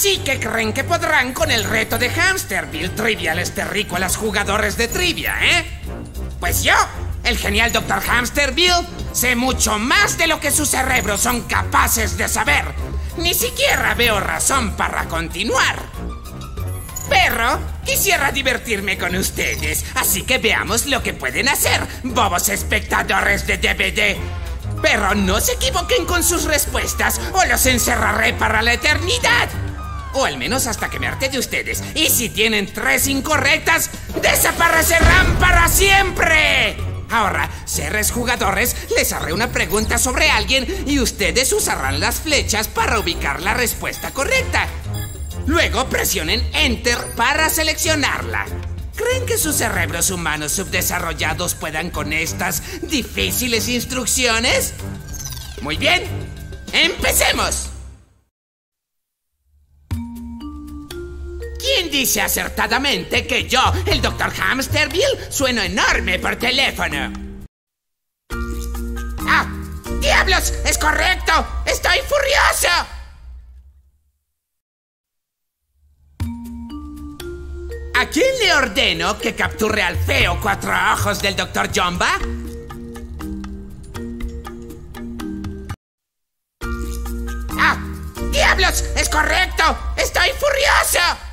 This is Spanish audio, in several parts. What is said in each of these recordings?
Así que creen que podrán con el reto de Hamsterville Triviales Terrícolas Jugadores de Trivia, ¿eh? Pues yo, el genial Dr. Hamsterville, sé mucho más de lo que sus cerebros son capaces de saber. Ni siquiera veo razón para continuar. Perro, quisiera divertirme con ustedes, así que veamos lo que pueden hacer, bobos espectadores de DVD. Pero no se equivoquen con sus respuestas o los encerraré para la eternidad. O al menos hasta que me harte de ustedes. Y si tienen tres incorrectas, desaparecerán para siempre. Ahora, seres jugadores, les haré una pregunta sobre alguien y ustedes usarán las flechas para ubicar la respuesta correcta. Luego presionen Enter para seleccionarla. ¿Creen que sus cerebros humanos subdesarrollados puedan con estas difíciles instrucciones? Muy bien, empecemos. Dice acertadamente que yo, el Dr. Hamsterville, sueno enorme por teléfono? ¡Ah! ¡Diablos! ¡Es correcto! ¡Estoy furioso! ¿A quién le ordeno que capture al feo cuatro ojos del Dr. Jomba? ¡Ah! ¡Diablos! ¡Es correcto! ¡Estoy furioso!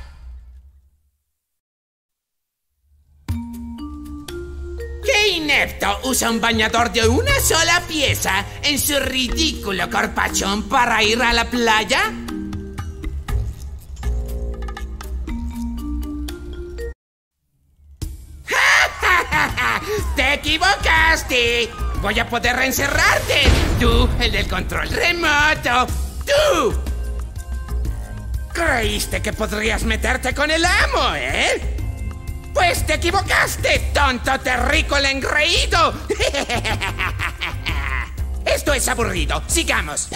¿Qué inepto usa un bañador de una sola pieza en su ridículo corpachón para ir a la playa? ¡Te equivocaste! Voy a poder reencerrarte. Tú, el del control remoto. ¡Tú! Creíste que podrías meterte con el amo, ¿eh? Pues te equivocaste, tonto terrícola engreído. Esto es aburrido. Sigamos.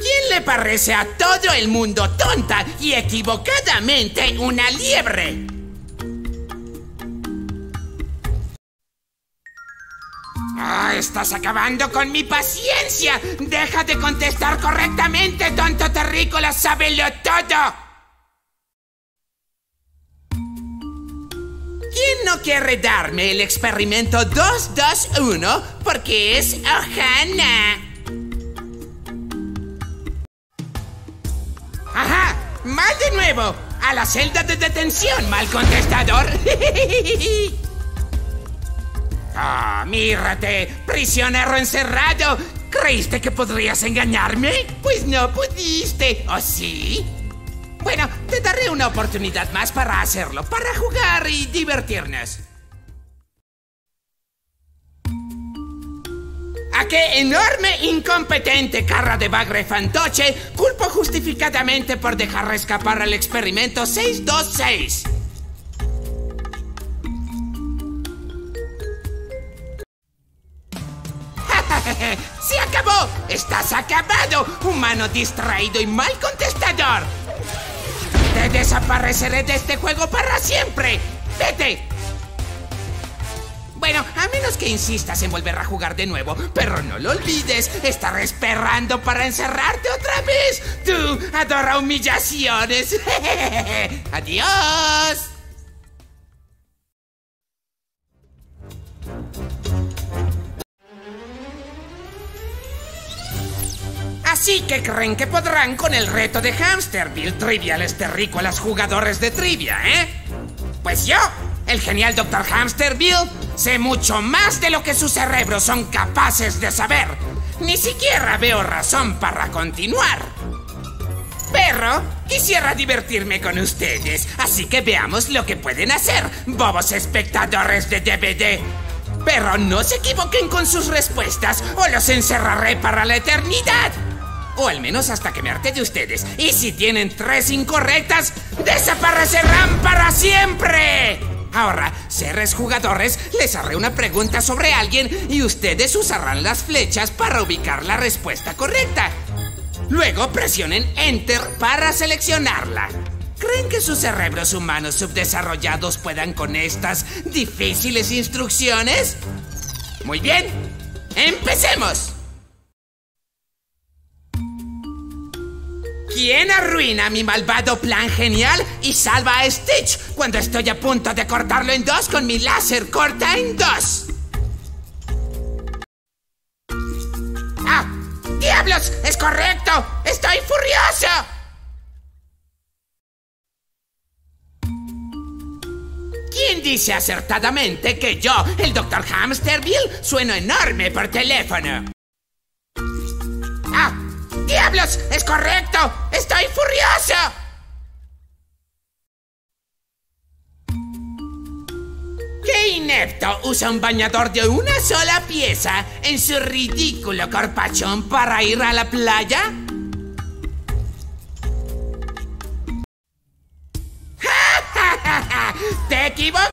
¿Quién le parece a todo el mundo tonta y equivocadamente una liebre? Ah, estás acabando con mi paciencia. Deja de contestar correctamente, tonto terrícola, sábelo todo. ¿Quién no quiere darme el experimento 221 porque es Ohana? ¡Ajá! ¡Mal de nuevo! ¡A la celda de detención, mal contestador! ¡Ah, mírate! ¡Prisionero encerrado! ¿Creíste que podrías engañarme? Pues no pudiste, ¿o sí? Bueno, te daré una oportunidad más para hacerlo, para jugar y divertirnos. ¿A qué enorme incompetente carra de bagre fantoche culpo justificadamente por dejar escapar al experimento 626? ¡Estás acabado! Humano distraído y mal contestador. Te desapareceré de este juego para siempre. ¡Vete! Bueno, a menos que insistas en volver a jugar de nuevo, pero no lo olvides, estaré esperando para encerrarte otra vez. Tú adora humillaciones. Adiós. Así que creen que podrán con el reto de Hamsterville Triviales Terrícolas Jugadores de Trivia, ¿eh? Pues yo, el genial Dr. Hamsterville, sé mucho más de lo que sus cerebros son capaces de saber. Ni siquiera veo razón para continuar. Perro, quisiera divertirme con ustedes, así que veamos lo que pueden hacer, bobos espectadores de DVD. Pero no se equivoquen con sus respuestas o los encerraré para la eternidad. O al menos hasta que me harte de ustedes. Y si tienen tres incorrectas, desaparecerán para siempre. Ahora, seres jugadores, les haré una pregunta sobre alguien y ustedes usarán las flechas para ubicar la respuesta correcta. Luego presionen Enter para seleccionarla. ¿Creen que sus cerebros humanos subdesarrollados puedan con estas difíciles instrucciones? Muy bien, empecemos. ¿Quién arruina mi malvado plan genial y salva a Stitch cuando estoy a punto de cortarlo en dos con mi láser corta en dos? ¡Ah! ¡Diablos! ¡Es correcto! ¡Estoy furioso! ¿Quién dice acertadamente que yo, el Dr. Hamsterville, sueno enorme por teléfono? ¡Diablos! ¡Es correcto! ¡Estoy furioso! ¿Qué inepto usa un bañador de una sola pieza en su ridículo corpachón para ir a la playa? ¡Te equivocas!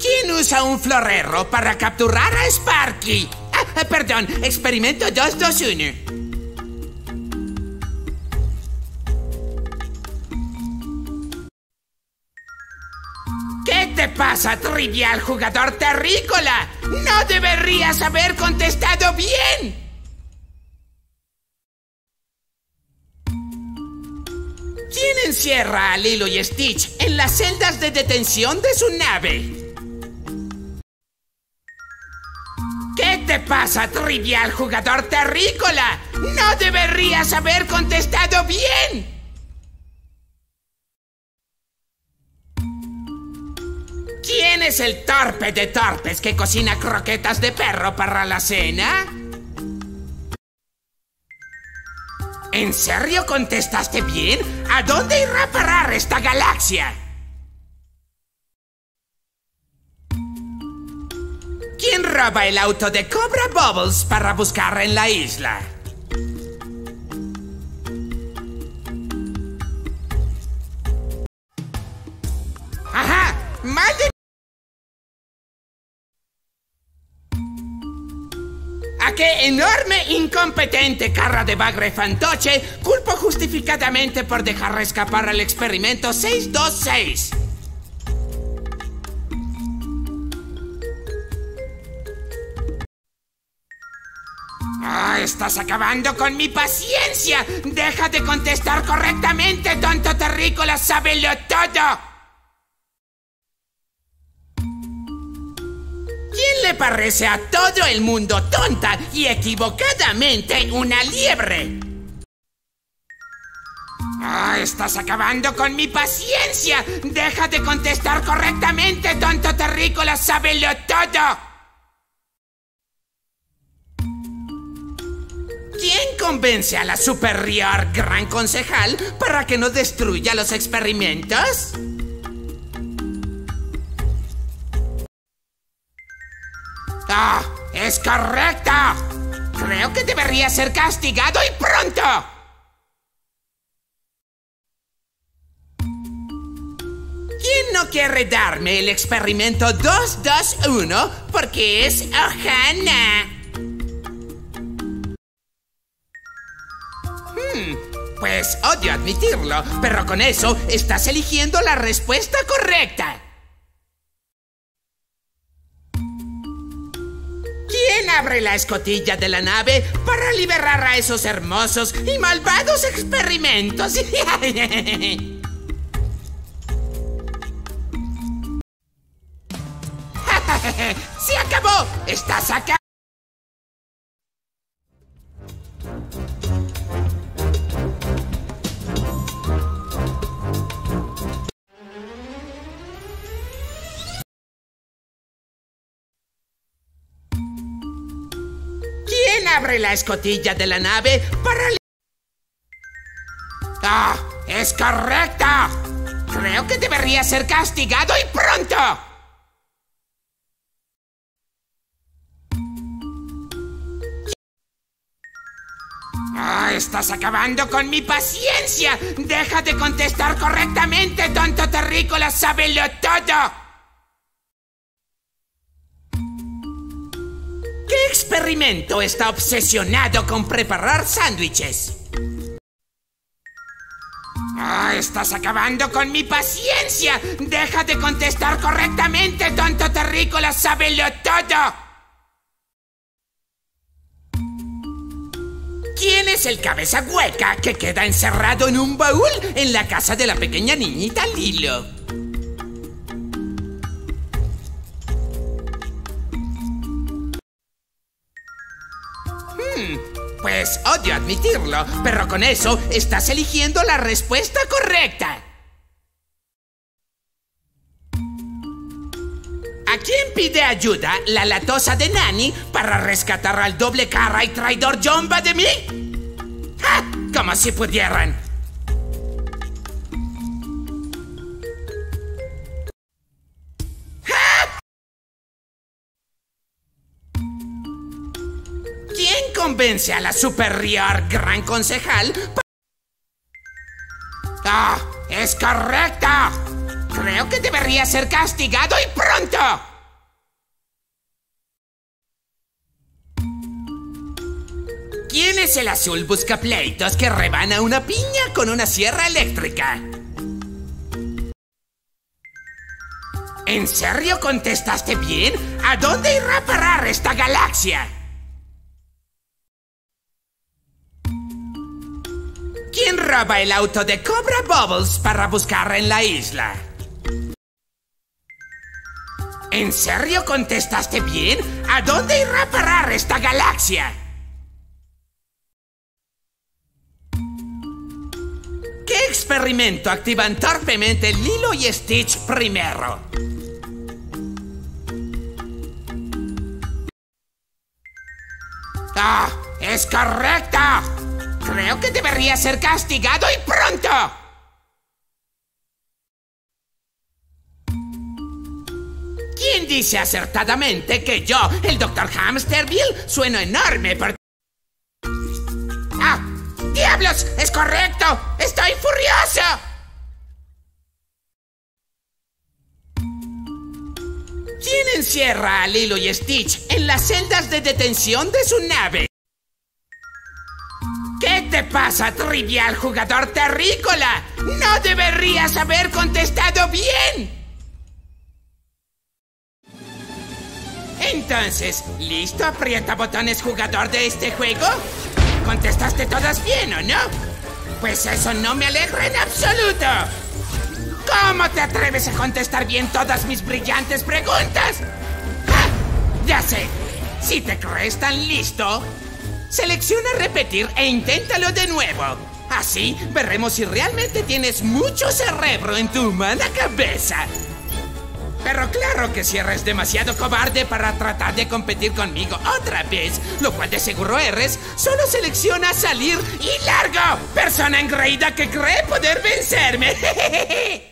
¿Quién usa un florero para capturar a Sparky? Ah, perdón, experimento 221. ¿Qué te pasa, trivial jugador terrícola? ¡No deberías haber contestado bien! ¿Quién encierra a Lilo y Stitch en las celdas de detención de su nave? Pasa, trivial jugador terrícola? ¡No deberías haber contestado bien! ¿Quién es el torpe de torpes que cocina croquetas de perro para la cena? ¿En serio contestaste bien? ¿A dónde irá a parar esta galaxia? ¿Quién roba el auto de Cobra Bubbles para buscar en la isla? ¡Ajá! ¡Mal de... ¿A qué enorme incompetente carra de bagre fantoche culpo justificadamente por dejar escapar al experimento 626? ¡Ah, estás acabando con mi paciencia! ¡Deja de contestar correctamente, tonto terrícola! ¡Sábelo todo! ¿Quién le parece a todo el mundo tonta y equivocadamente una liebre? ¡Ah, estás acabando con mi paciencia! ¡Deja de contestar correctamente, tonto terrícola! ¡Sábelo todo! ¿Quién convence a la superior gran concejal para que no destruya los experimentos? ¡Ah! ¡Es correcta! Creo que debería ser castigado y pronto. ¿Quién no quiere darme el experimento 221 porque es Ohana? Odio admitirlo, pero con eso estás eligiendo la respuesta correcta. ¿Quién abre la escotilla de la nave para liberar a esos hermosos y malvados experimentos? ¡Se acabó! ¡Estás acá! ¿Quién abre la escotilla de la nave para... ¡Ah! ¡Es correcta! Creo que debería ser castigado y pronto. ¡Ah! ¡Estás acabando con mi paciencia! ¡Deja de contestar correctamente, tonto terrícola! ¡Sábelo todo! Está obsesionado con preparar sándwiches? ¡Ah! ¡Estás acabando con mi paciencia! ¡Deja de contestar correctamente, tonto terrícola! ¡Sábelo todo! ¿Quién es el cabeza hueca que queda encerrado en un baúl en la casa de la pequeña niñita Lilo? Pues odio admitirlo, pero con eso estás eligiendo la respuesta correcta. ¿A quién pide ayuda la latosa de Nani para rescatar al doble cara y traidor Jomba de mí? ¡Ja! Como si pudieran. ¿Quién convence a la superior gran concejal? ¡Ah! ¡Es correcta! Creo que debería ser castigado y pronto. ¿Quién es el azul buscapleitos que rebana una piña con una sierra eléctrica? ¿En serio contestaste bien? ¿A dónde irá a parar esta galaxia? Roba el auto de Cobra Bubbles para buscar en la isla? ¿En serio contestaste bien? ¿A dónde irá a parar esta galaxia? ¿Qué experimento activan torpemente Lilo y Stitch primero? ¡Ah! ¡Es correcta! Creo que debería ser castigado y pronto. ¿Quién dice acertadamente que yo, el Dr. Hamsterville, sueno enorme por... ¡Ah! ¡Diablos! ¡Es correcto! ¡Estoy furioso! ¿Quién encierra a Lilo y Stitch en las celdas de detención de su nave? ¿Qué te pasa, trivial jugador terrícola? ¡No deberías haber contestado bien! Entonces, ¿listo? Aprieta botones jugador de este juego. ¿Contestaste todas bien o no? Pues eso no me alegra en absoluto. ¿Cómo te atreves a contestar bien todas mis brillantes preguntas? Ya sé. Si te crees tan listo, selecciona repetir e inténtalo de nuevo. Así veremos si realmente tienes mucho cerebro en tu humana cabeza. Pero claro que si eres demasiado cobarde para tratar de competir conmigo otra vez, lo cual de seguro eres, solo selecciona salir y largo. Persona engreída que cree poder vencerme.